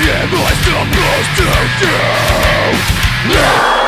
Am I supposed to do? No!